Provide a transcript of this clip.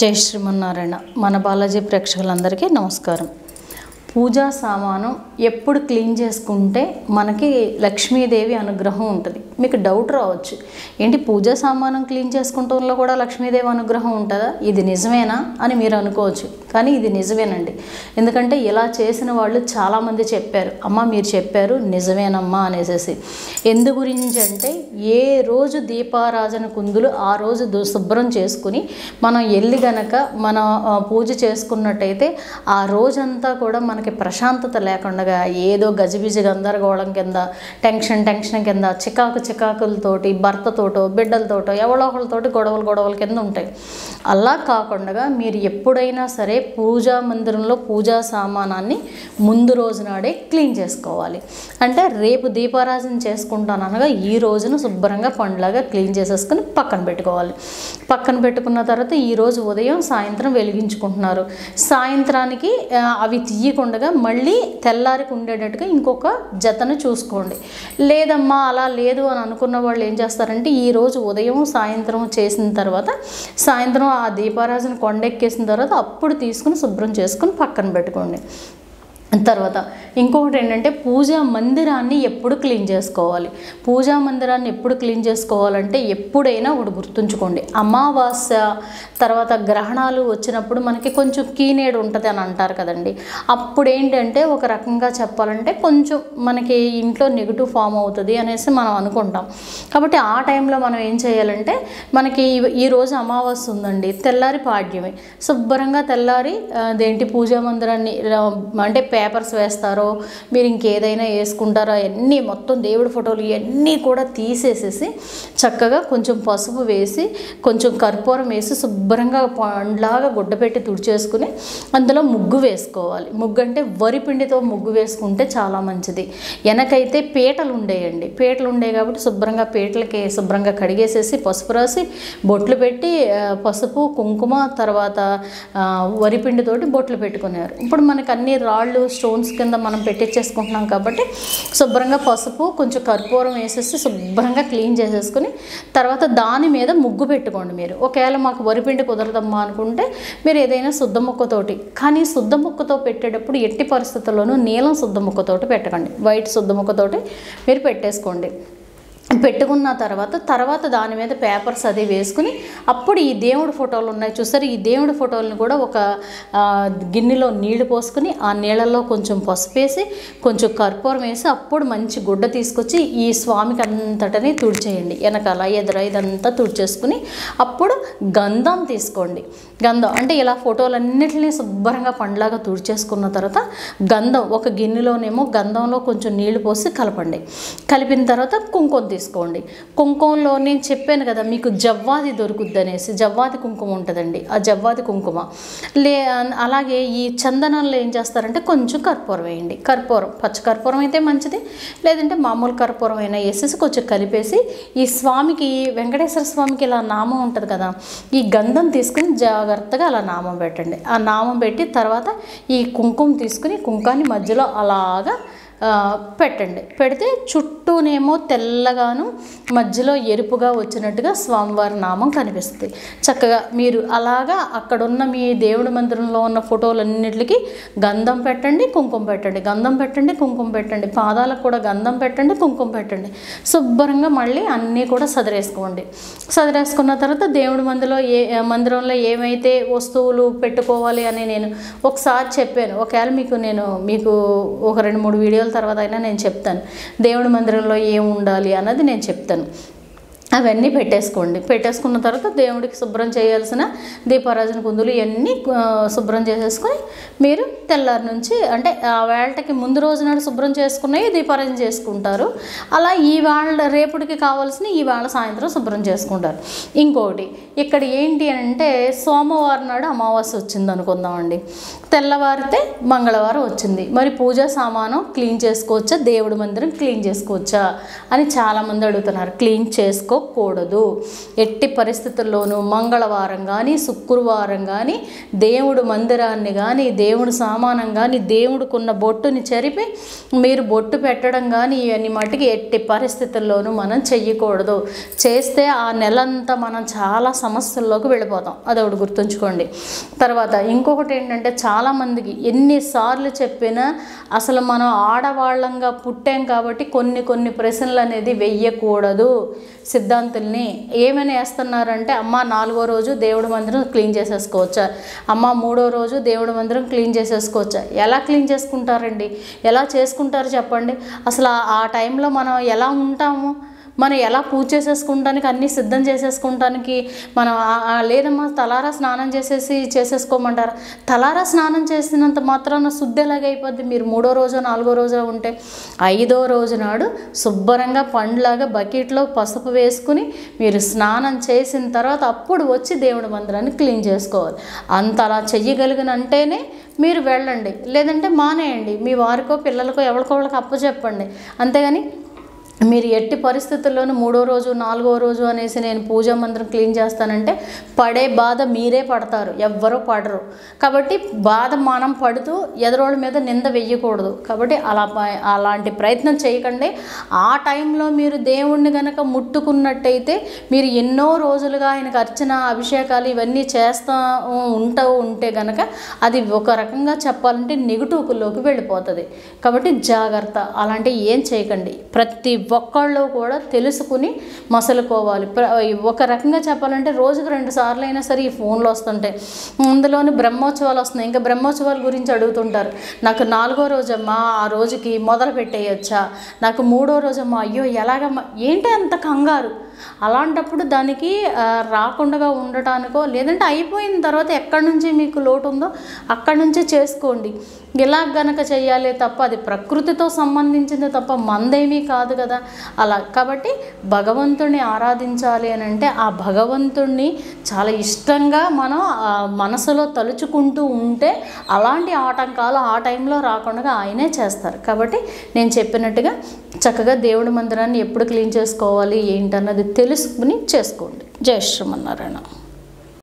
జై శ్రీమన్నారాయణ. మన బాలాజీ ప్రేక్షకులందరికీ నమస్కారం. పూజా సామాను ఎప్పుడు క్లీన్ చేసుకుంటే మనకి లక్ష్మీదేవి అనుగ్రహం ఉంటుంది. మీకు డౌట్ రావచ్చు. ఏంటి పూజా సామానం క్లీన్ చేసుకుంటంలో కూడా లక్ష్మీదేవి అనుగ్రహం ఉంటుందా? ఇది నిజమేనా అని మీరు అనుకోవచ్చు. కానీ ఇది నిజమేనండి. ఎందుకంటే ఇలా చేసిన వాళ్ళు చాలామంది చెప్పారు. అమ్మ మీరు చెప్పారు నిజమేనమ్మా అనేసి ఎందు గురించి అంటే ఏ రోజు దీపారాజన కుందులు ఆ రోజు శుభ్రం చేసుకుని మనం వెళ్ళి గనక మన పూజ చేసుకున్నట్టయితే ఆ రోజంతా కూడా మనకి ప్రశాంతత లేకుండా ఏదో గజిబిజి గందరగోళం కింద టెన్షన్ టెన్షన్ కింద చికాకు చికాకులతోటి భర్తతోటో బిడ్డలతోటో ఎవరో ఒకళ్ళతోటి గొడవలు గొడవల కింద ఉంటాయి. అలా కాకుండా మీరు ఎప్పుడైనా సరే పూజా మందిరంలో పూజా సామానాన్ని ముందు రోజు నాడే క్లీన్ చేసుకోవాలి. అంటే రేపు దీపారాజన చేసుకుంటాను అనగా ఈ రోజున శుభ్రంగా పండులాగా క్లీన్ చేసేసుకుని పక్కన పెట్టుకోవాలి. పక్కన పెట్టుకున్న తర్వాత ఈరోజు ఉదయం సాయంత్రం వెలిగించుకుంటున్నారు. సాయంత్రానికి అవి తీయకుండా మళ్ళీ తెల్లారికి ఉండేటట్టుగా ఇంకొక జతను చూసుకోండి. లేదమ్మా అలా లేదు అని అనుకున్న వాళ్ళు ఏం చేస్తారంటే ఈ రోజు ఉదయం సాయంత్రం చేసిన తర్వాత సాయంత్రం ఆ దీపారాజుని కొండెక్కేసిన తర్వాత అప్పుడు తీసుకుని శుభ్రం చేసుకుని పక్కన పెట్టుకోండి. తర్వాత ఇంకొకటి ఏంటంటే పూజా మందిరాన్ని ఎప్పుడు క్లీన్ చేసుకోవాలి. పూజా మందిరాన్ని ఎప్పుడు క్లీన్ చేసుకోవాలంటే ఎప్పుడైనా ఒకటి గుర్తుంచుకోండి. అమావాస్య తర్వాత గ్రహణాలు వచ్చినప్పుడు మనకి కొంచెం కీనేడు ఉంటుంది అని అంటారు కదండి. అప్పుడు ఏంటంటే ఒక రకంగా చెప్పాలంటే కొంచెం మనకి ఇంట్లో నెగిటివ్ ఫామ్ అవుతుంది అనేసి మనం అనుకుంటాం. కాబట్టి ఆ టైంలో మనం ఏం చేయాలంటే మనకి ఈ- అమావాస్య ఉందండి. తెల్లారి పాడ్యమే. శుభ్రంగా తెల్లారి అదేంటి పూజా మందిరాన్ని అంటే పేపర్స్ వేస్తారో మీరు ఇంకేదైనా వేసుకుంటారో అన్నీ మొత్తం దేవుడి ఫోటోలు ఇవన్నీ కూడా తీసేసేసి చక్కగా కొంచెం పసుపు వేసి కొంచెం కర్పూరం వేసి శుభ్రంగా పండ్లాగా గుడ్డ పెట్టి తుడిచేసుకుని అందులో ముగ్గు వేసుకోవాలి. ముగ్గు అంటే వరి పిండితో ముగ్గు వేసుకుంటే చాలా మంచిది. వెనకైతే పీటలు ఉండేయండి. పీటలు ఉండేవి కాబట్టి శుభ్రంగా పీటలకి శుభ్రంగా కడిగేసేసి పసుపు రాసి బొట్లు పెట్టి పసుపు కుంకుమ తర్వాత వరి పిండితోటి బొట్లు పెట్టుకునేవారు. ఇప్పుడు మనకు అన్ని రాళ్ళు స్టోన్స్ కింద మనం పెట్టించేసుకుంటున్నాం కాబట్టి శుభ్రంగా పసుపు కొంచెం కర్పూరం వేసేసి శుభ్రంగా క్లీన్ చేసేసుకుని తర్వాత దాని మీద ముగ్గు పెట్టుకోండి మీరు. ఒకవేళ మాకు వరిపిండి కుదరదమ్మా అనుకుంటే మీరు ఏదైనా శుద్ధ ముక్కతోటి కానీ శుద్ధ ముక్కతో పెట్టేటప్పుడు ఎట్టి పరిస్థితుల్లోనూ నీలం శుద్ధ ముక్కతోటి పెట్టకండి. వైట్ శుద్ధ ముక్కతోటి మీరు పెట్టేసుకోండి. పెట్టుకున్న తర్వాత తర్వాత దాని మీద పేపర్స్ అది వేసుకుని అప్పుడు ఈ దేవుడి ఫోటోలు ఉన్నాయి. చూసారు? ఈ దేవుడి ఫోటోలను కూడా ఒక గిన్నెలో నీళ్ళు పోసుకుని ఆ నీళ్ళల్లో కొంచెం పసుపు వేసి కొంచెం కర్పూరం వేసి అప్పుడు మంచి గుడ్డ తీసుకొచ్చి ఈ స్వామికి అంతటని తుడిచేయండి. వెనకాల ఎదుర ఇదంతా తుడిచేసుకుని అప్పుడు గంధం తీసుకోండి. గంధం అంటే ఇలా ఫోటోలన్నిటిని శుభ్రంగా పండ్లాగా తుడిచేసుకున్న తర్వాత గంధం ఒక గిన్నెలోనేమో గంధంలో కొంచెం నీళ్ళు పోసి కలపండి. కలిపిన తర్వాత కుంకుమ తీసుకోండి. కుంకుమలో నేను చెప్పాను కదా మీకు జవ్వాది దొరుకుద్ది అనేసి జవ్వాది కుంకుమ ఉంటుందండి ఆ జవ్వాది కుంకుమ. లే అలాగే ఈ చందనంలో ఏం చేస్తారంటే కొంచెం కర్పూరం వేయండి. కర్పూరం పచ్చ కర్పూరం అయితే మంచిది లేదంటే మామూలు కర్పూరం అయినా వేసేసి కొంచెం కలిపేసి ఈ స్వామికి వెంకటేశ్వర స్వామికి ఇలా నామం ఉంటుంది కదా ఈ గంధం తీసుకుని జాగ్రత్తగా అలా నామం పెట్టండి. ఆ నామం పెట్టి తర్వాత ఈ కుంకుమ తీసుకుని కుంకాన్ని మధ్యలో అలాగా పెట్టండి. పెడితే చుట్టూనేమో తెల్లగాను మధ్యలో ఎరుపుగా వచ్చినట్టుగా స్వామివారి నామం కనిపిస్తుంది. చక్కగా మీరు అలాగా అక్కడున్న మీ దేవుడి మందిరంలో ఉన్న ఫోటోలన్నిటికీ గంధం పెట్టండి కుంకుమ పెట్టండి గంధం పెట్టండి కుంకుమ పెట్టండి పాదాలకు కూడా గంధం పెట్టండి కుంకుమ పెట్టండి. శుభ్రంగా మళ్ళీ అన్నీ కూడా సదిరేసుకోండి. సదిరేసుకున్న తర్వాత దేవుడి మందిలో ఏ మందిరంలో ఏమైతే వస్తువులు పెట్టుకోవాలి అని నేను ఒకసారి చెప్పాను. ఒకవేళ మీకు నేను మీకు ఒక రెండు మూడు వీడియోల తర్వాత అయినా నేను చెప్తాను. దేవుడి మందిరంలో ఏం ఉండాలి అన్నది నేను చెప్తాను. అవన్నీ పెట్టేసుకోండి. పెట్టేసుకున్న తర్వాత దేవుడికి శుభ్రం చేయాల్సిన దీపారాజన కుందులు ఇవన్నీ శుభ్రం చేసేసుకొని మీరు తెల్లారి నుంచి అంటే ఆ వేళకి ముందు రోజు నాడు శుభ్రం చేసుకున్నవి దీపారాజన చేసుకుంటారు. అలా ఈ వాళ్ళ రేపటికి కావాల్సిన ఈ వాళ్ళ సాయంత్రం శుభ్రం చేసుకుంటారు. ఇంకోటి ఇక్కడ ఏంటి అంటే సోమవారం నాడు అమావాస్య వచ్చింది అనుకుందామండి. తెల్లవారితే మంగళవారం వచ్చింది. మరి పూజా సామానం క్లీన్ చేసుకోవచ్చా? దేవుడి మందిరం క్లీన్ చేసుకోవచ్చా? అని చాలామంది అడుగుతున్నారు. క్లీన్ చేసుకో చేసుకోకూడదు ఎట్టి పరిస్థితుల్లోనూ మంగళవారం కానీ శుక్రవారం కానీ దేవుడు మందిరాన్ని కానీ దేవుడు సామానం కానీ దేవుడికున్న బొట్టుని చెరిపి మీరు బొట్టు పెట్టడం కానీ ఇవన్నీ మటుకి ఎట్టి పరిస్థితుల్లోనూ మనం చెయ్యకూడదు. చేస్తే ఆ నెలంతా మనం చాలా సమస్యల్లోకి వెళ్ళిపోతాం. అది ఒకటి గుర్తుంచుకోండి. తర్వాత ఇంకొకటి ఏంటంటే చాలామందికి ఎన్నిసార్లు చెప్పినా అసలు మనం ఆడవాళ్ళంగా పుట్టాం కాబట్టి కొన్ని కొన్ని ప్రశ్నలు అనేది వెయ్యకూడదు సిద్ధ సిద్ధాంతుల్ని ఏమైనా వేస్తున్నారంటే అమ్మ నాలుగో రోజు దేవుడి మందిరం క్లీన్ చేసేసుకోవచ్చా? అమ్మ మూడో రోజు దేవుడి మందిరం క్లీన్ చేసేసుకోవచ్చా? ఎలా క్లీన్ చేసుకుంటారండి? ఎలా చేసుకుంటారు చెప్పండి? అసలు ఆ- ఆ టైంలో మనం ఎలా ఉంటాము? మనం ఎలా పూజ చేసేసుకుంటానికి అన్నీ సిద్ధం చేసేసుకుంటానికి మనం లేదమ్మా తలారా స్నానం చేసేసి చేసేసుకోమంటారు? తలారా స్నానం చేసినంత మాత్రాన శుద్ధి ఎలాగైపోద్ది? మీరు మూడో రోజు నాలుగో రోజు ఉంటే ఐదో రోజు నాడు శుభ్రంగా పండ్లాగా బకెట్లో పసుపు వేసుకుని మీరు స్నానం చేసిన తర్వాత అప్పుడు వచ్చి దేవుడి మందిరాన్ని క్లీన్ చేసుకోవాలి. అంత అలా చెయ్యగలిగినంటేనే మీరు వెళ్ళండి. లేదంటే మానేయండి. మీ వారికో పిల్లలకో ఎవరికో వాళ్ళకి అప్పచెప్పండి. అంతేగాని మీరు ఎట్టి పరిస్థితుల్లోనూ మూడో రోజు నాలుగో రోజు అనేసి నేను పూజా మందిరం క్లీన్ చేస్తానంటే పడే బాధ మీరే పడతారు ఎవ్వరూ పడరు. కాబట్టి బాధ మనం పడుతూ ఎదురోళ్ళ మీద నింద వెయ్యకూడదు. కాబట్టి అలా ప- అలాంటి ప్రయత్నం చేయకండి. ఆ టైంలో మీరు దేవుణ్ణి గనక ముట్టుకున్నట్టయితే మీరు ఎన్నో రోజులుగా ఆయనకు అర్చన అభిషేకాలు ఇవన్నీ చేస్తా ఉంటూ ఉంటే గనక అది ఒక రకంగా చెప్పాలంటే నెగిటివ్లోకి వెళ్ళిపోతుంది. కాబట్టి జాగ్రత్త అలాంటివి ఏం చేయకండి. ప్రతి ఒక్కళ్ళు కూడా తెలుసుకుని మసలుకోవాలి. ఒక రకంగా చెప్పాలంటే రోజుకు రెండు సార్లు అయినా సరే ఈ ఫోన్లు వస్తుంటాయి. అందులోని బ్రహ్మోత్సవాలు వస్తున్నాయి. ఇంకా బ్రహ్మోత్సవాల గురించి అడుగుతుంటారు. నాకు నాలుగో రోజమ్మా ఆ రోజుకి మొదలు పెట్టేయచ్చా నాకు మూడో రోజమ్మా అయ్యో ఎలాగమ్మా? ఏంటి అంత కంగారు? అలాంటప్పుడు దానికి రాకుండా ఉండటానికో లేదంటే అయిపోయిన తర్వాత ఎక్కడి నుంచి మీకు లోటు ఉందో అక్కడి నుంచే చేసుకోండి. ఇలా గనక చేయాలి తప్ప అది ప్రకృతితో సంబంధించింది తప్ప మందేమీ కాదు కదా. అలా కాబట్టి భగవంతుణ్ణి ఆరాధించాలి అని అంటే ఆ భగవంతుణ్ణి చాలా ఇష్టంగా మనం మనసులో తలుచుకుంటూ ఉంటే అలాంటి ఆటంకాలు ఆ టైంలో రాకుండా ఆయనే చేస్తారు. కాబట్టి నేను చెప్పినట్టుగా చక్కగా దేవుడి మందిరాన్ని ఎప్పుడు క్లీన్ చేసుకోవాలి ఏంటన్నది తెలుసుకుని చేసుకోండి. జయ శ్రీమన్నారాయణ.